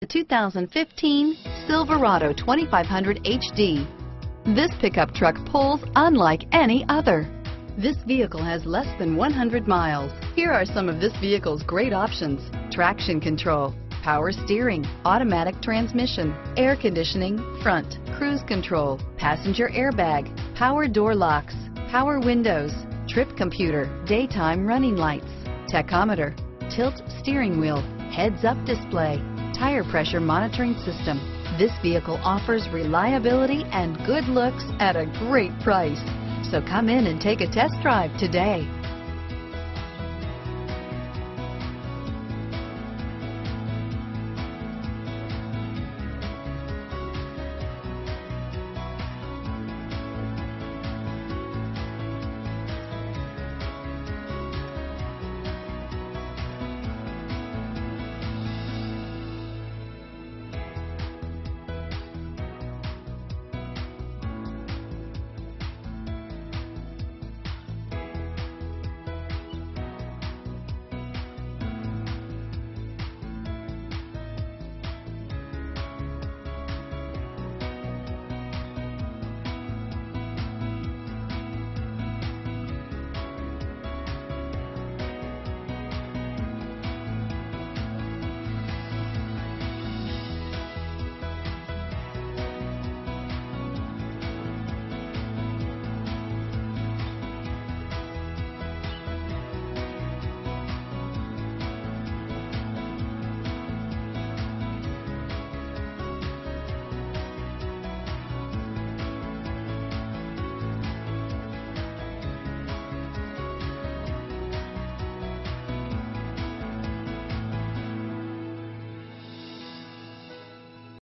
The 2015 Silverado 2500 HD. This pickup truck pulls unlike any other. This vehicle has less than 100 miles. Here are some of this vehicle's great options. Traction control, power steering, automatic transmission, air conditioning, front, cruise control, passenger airbag, power door locks, power windows, trip computer, daytime running lights, tachometer, tilt steering wheel, heads up display, tire pressure monitoring system. This vehicle offers reliability and good looks at a great price. So come in and take a test drive today.